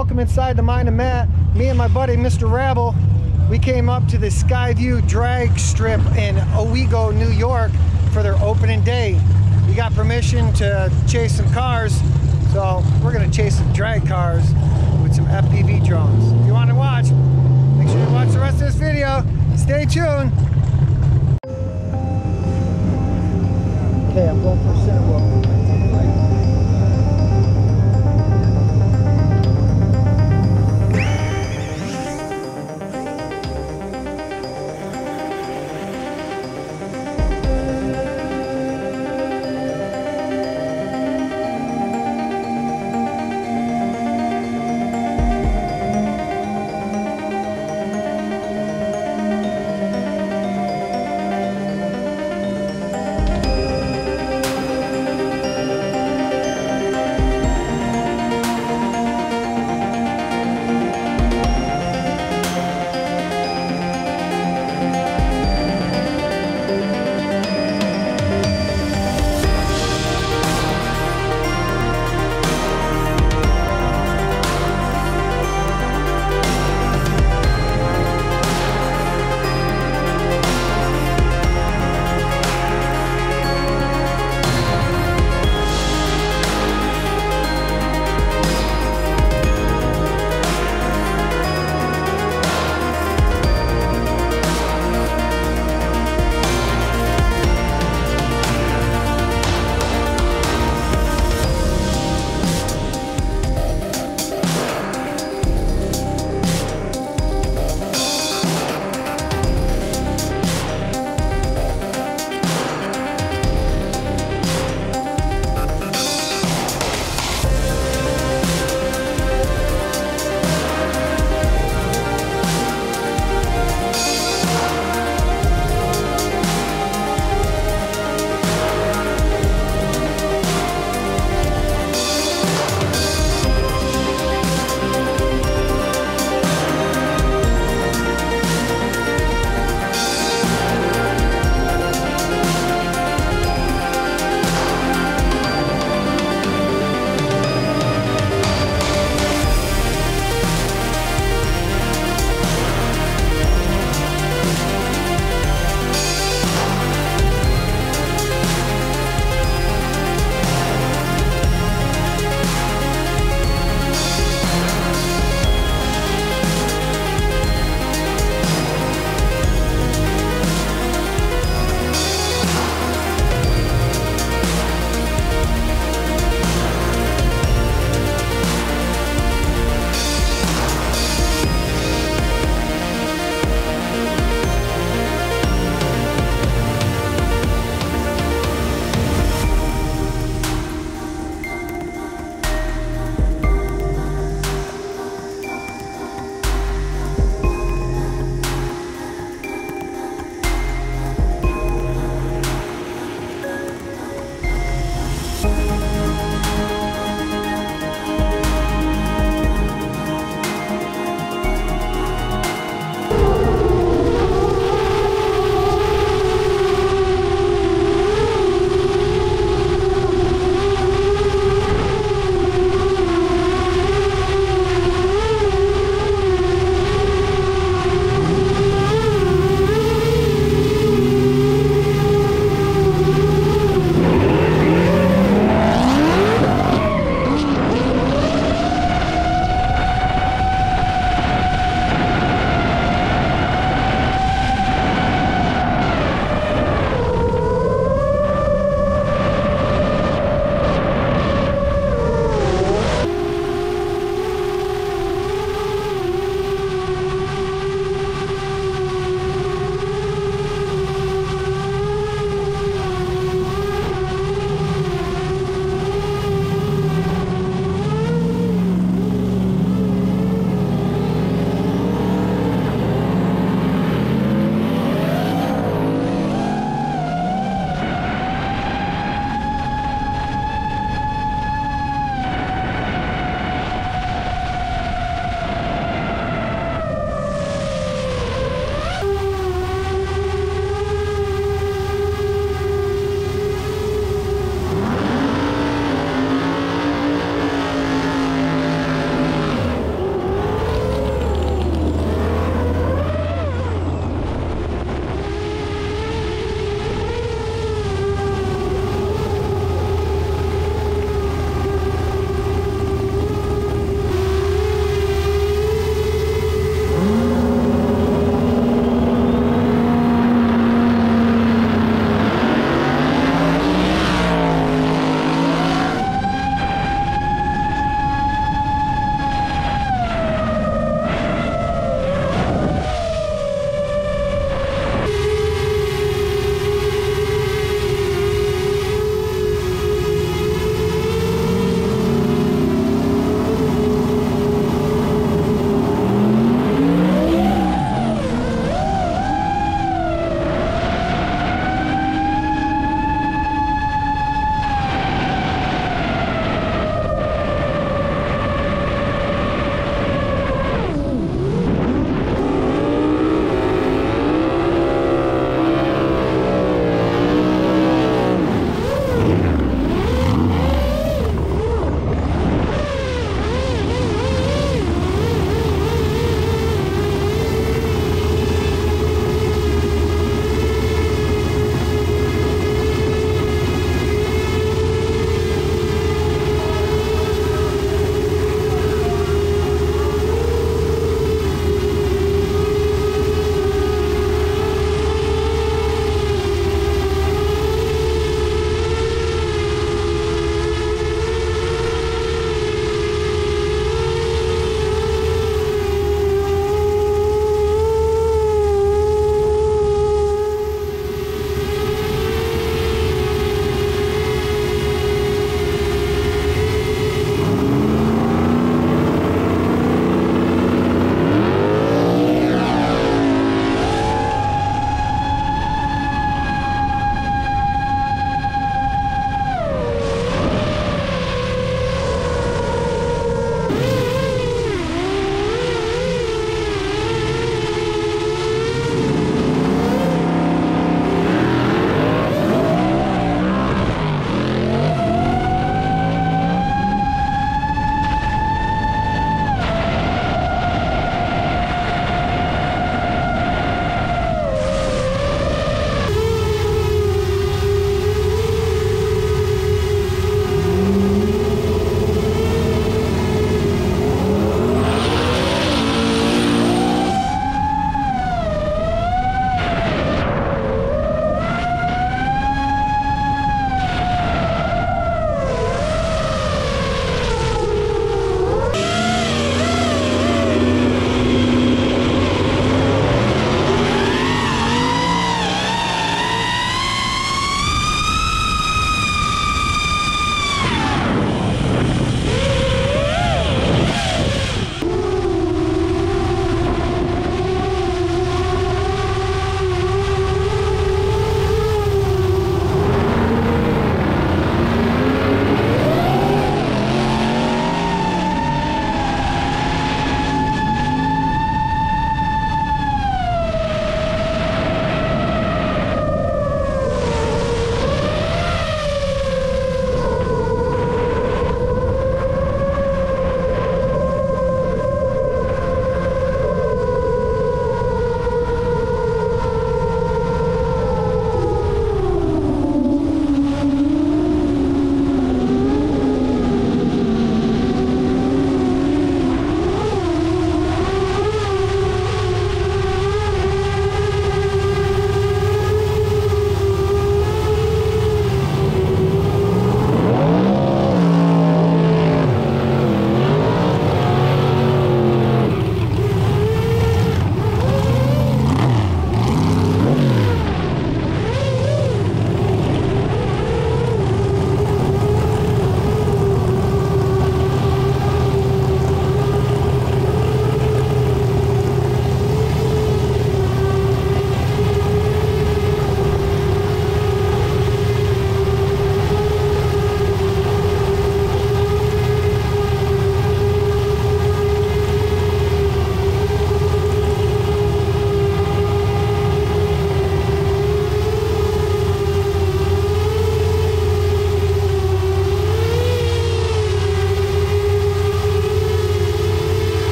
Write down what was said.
welcome inside the Mind of Matt. Me and my buddy, Mr. Rabble, we came up to the Skiview drag strip in Owego, New York for their opening day. We got permission to chase some cars, so we're gonna chase some drag cars with some FPV drones. If you wanna watch, make sure you watch the rest of this video. Stay tuned.